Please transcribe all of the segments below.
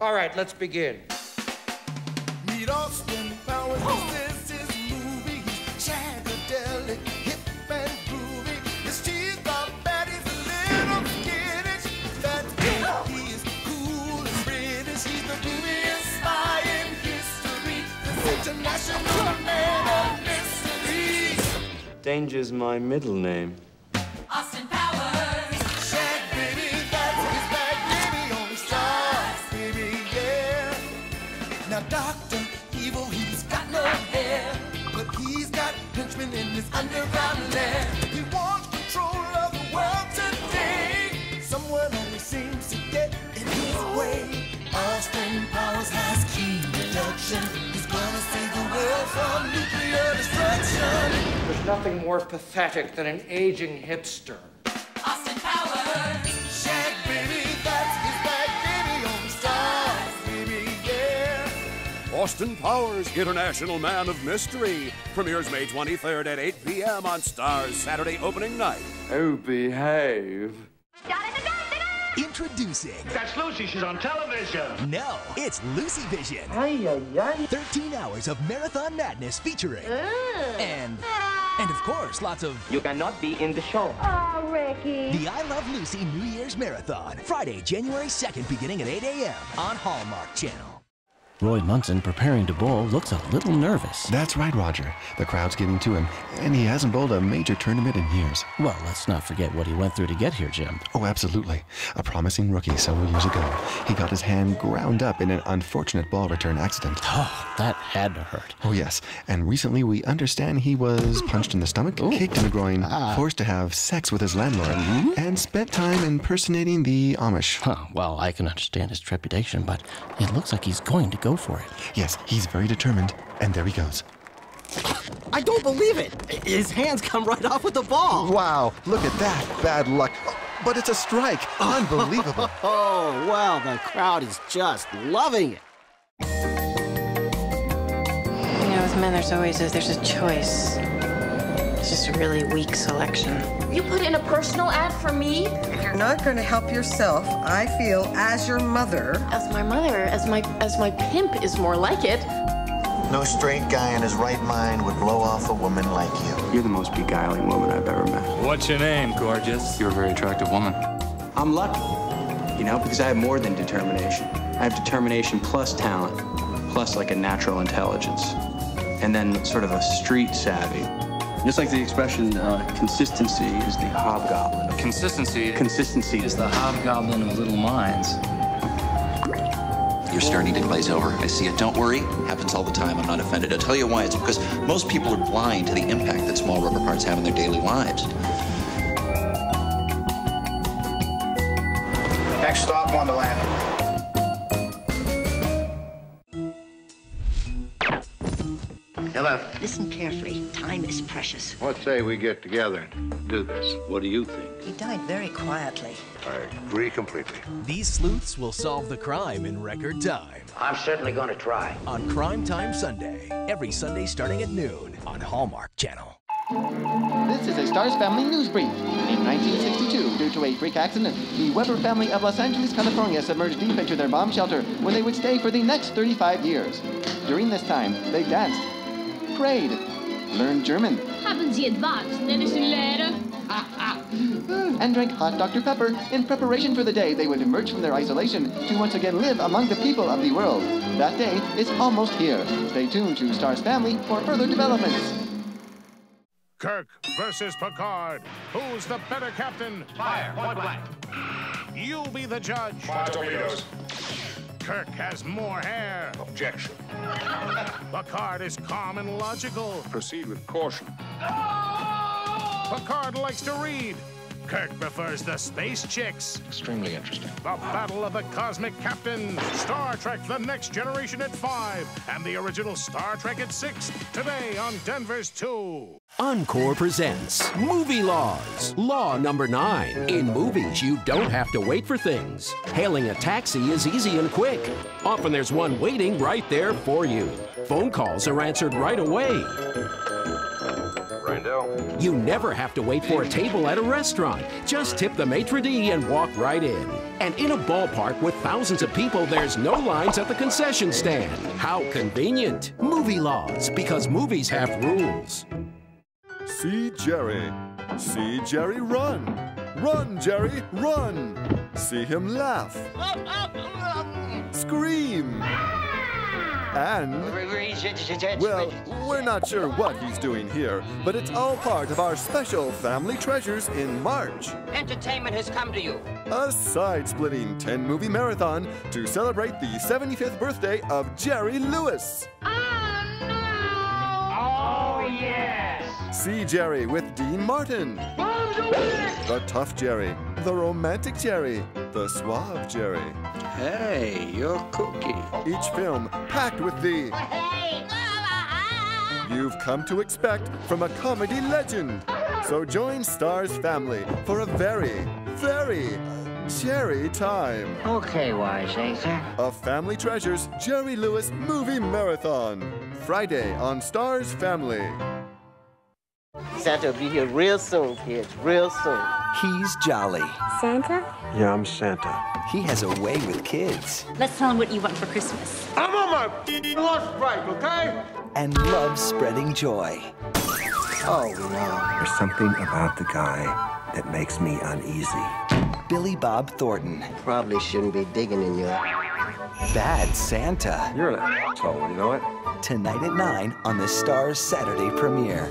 All right, let's begin. Meet Austin Powers. This is movie. He's shagadelic, hip and groovy. His teeth are bad. He's a little skittish. That's good. He is cool and British. He's the grooviest spy in history. This international man of mystery. Danger's my middle name. Now Doctor Evil, he's got no hair, but he's got henchmen in his underground lair. He wants control of the world today. Someone always seems to get in his way. Austin Powers has deduction. He's gonna save the world from nuclear destruction. There's nothing more pathetic than an aging hipster. Austin Powers, International Man of Mystery, premieres May 23rd at 8 p.m. on Starz Saturday opening night. Oh, behave. Introducing. That's Lucy. She's on television. No, it's Lucy Vision. Ay, ay, ay. 13 hours of marathon madness featuring. And. And of course, lots of. You cannot be in the show. Oh, Ricky. The I Love Lucy New Year's Marathon. Friday, January 2nd, beginning at 8 a.m. on Hallmark Channel. Roy Munson, preparing to bowl, looks a little nervous. That's right, Roger. The crowd's getting to him, and he hasn't bowled a major tournament in years. Well, let's not forget what he went through to get here, Jim. Oh, absolutely. A promising rookie several years ago. He got his hand ground up in an unfortunate ball return accident. Oh, that had to hurt. Oh, yes. And recently we understand he was punched in the stomach, kicked in the groin, ah. forced to have sex with his landlord, mm-hmm. and spent time impersonating the Amish. Huh, well, I can understand his trepidation, but it looks like he's going to go for it. Yes, he's very determined, and there he goes. I don't believe it. His hands come right off with the ball. Wow, look at that. Bad luck. But it's a strike. Unbelievable. Oh, well, the crowd is just loving it. You know, with men, there's always a, there's a choice. It's just a really weak selection. You put in a personal ad for me? If you're not going to help yourself, I feel as your mother. As my mother, as my as my pimp is more like it. No straight guy in his right mind would blow off a woman like you. You're the most beguiling woman I've ever met. What's your name, gorgeous? You're a very attractive woman. I'm lucky, you know, because I have more than determination. I have determination plus talent, plus like a natural intelligence, and then sort of a street savvy. Just like the expression, uh, consistency is the hobgoblin. Consistency. Consistency is the hobgoblin of little minds. You're starting to glaze over. I see it. Don't worry. Happens all the time. I'm not offended. I'll tell you why. It's because most people are blind to the impact that small rubber parts have in their daily lives. Hello. Listen carefully. Time is precious. What say we get together and do this? What do you think? He died very quietly. I agree completely. These sleuths will solve the crime in record time. I'm certainly going to try. On Crime Time Sunday. Every Sunday starting at noon on Hallmark Channel. This is a Starz Family News Brief. In 1962, due to a freak accident, the Weber family of Los Angeles, California submerged deep into their bomb shelter where they would stay for the next 35 years. During this time, they danced, prayed, learned German, Haben Sie etwas, nenne Sie Lehre? and drank hot Dr. Pepper in preparation for the day they would emerge from their isolation to once again live among the people of the world. That day is almost here. Stay tuned to Starz Family for further developments. Kirk versus Picard. Who's the better captain? Fire, point blank. You'll be the judge. Fire torpedoes. Kirk has more hair. Objection. Picard is calm and logical. Proceed with caution. Picard likes to read. Kirk prefers the space chicks. Extremely interesting. The Battle of the Cosmic Captains. Star Trek The Next Generation at 5 and the original Star Trek at 6 today on Denver's 2. Encore presents Movie Laws. Law number nine. In movies, you don't have to wait for things. Hailing a taxi is easy and quick. Often there's one waiting right there for you. Phone calls are answered right away. Right. You never have to wait for a table at a restaurant. Just tip the maitre d' and walk right in. And in a ballpark with thousands of people, there's no lines at the concession stand. How convenient. Movie laws, because movies have rules. See Jerry. See Jerry run. Run, Jerry, run. See him laugh. Scream. And, well, we're not sure what he's doing here, but it's all part of our special Family Treasures in March. Entertainment has come to you. A side-splitting 10-movie marathon to celebrate the 75th birthday of Jerry Lewis. Oh, no! Oh, yes. See Jerry with Dean Martin. The tough Jerry, the romantic Jerry, the suave Jerry. Hey, your cookie. Each film packed with the you've come to expect from a comedy legend. So join Starz family for a very, very Jerry time. Okay, Wiseacre. A Family Treasures Jerry Lewis Movie Marathon. Friday on Starz Family. Santa will be here real soon, kids, real soon. He's jolly. Santa? Yeah, I'm Santa. He has a way with kids Let's tell him what you want for Christmas. I'm on my lunch break, okay? and loves spreading joy. Oh, no. There's something about the guy that makes me uneasy. Billy Bob Thornton. Probably shouldn't be digging in your... Bad Santa. You're an asshole, you know it? Tonight at 9 on the Starz Saturday premiere.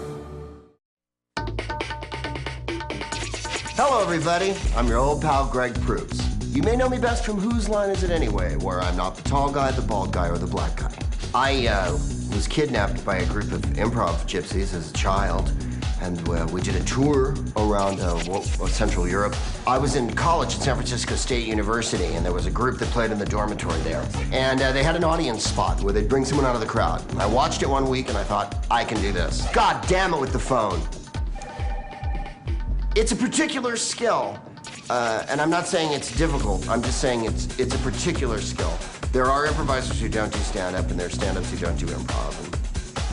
Hello, everybody. I'm your old pal, Greg Proops. You may know me best from Whose Line Is It Anyway, where I'm not the tall guy, the bald guy, or the black guy. I uh, was kidnapped by a group of improv gypsies as a child, and uh, we did a tour around uh, uh, Central Europe. I was in college at San Francisco State University, and there was a group that played in the dormitory there. And uh, they had an audience spot where they'd bring someone out of the crowd. I watched it one week, and I thought, I can do this. God damn it with the phone. It's a particular skill, uh, and I'm not saying it's difficult. I'm just saying it's it's a particular skill. There are improvisers who don't do stand-up, and there are stand-ups who don't do improv.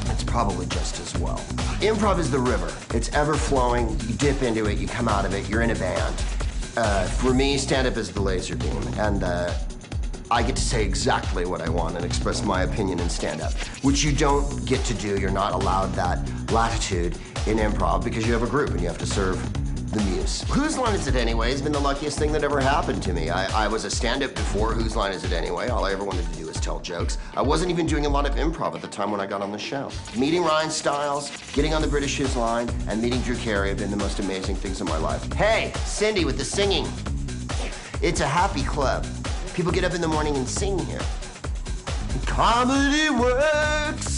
And it's probably just as well. Improv is the river. It's ever flowing. You dip into it, you come out of it. You're in a band. Uh, for me, stand-up is the laser beam, and uh, I get to say exactly what I want and express my opinion in stand-up, which you don't get to do. You're not allowed that latitude in improv because you have a group and you have to serve the muse. Whose Line Is It Anyway has been the luckiest thing that ever happened to me. I, I was a stand-up before Whose Line Is It Anyway. All I ever wanted to do was tell jokes. I wasn't even doing a lot of improv at the time when I got on the show. Meeting Ryan Stiles, getting on the British Whose Line, and meeting Drew Carey have been the most amazing things in my life. Hey, Cindy with the singing. It's a happy club. People get up in the morning and sing here. Comedy works.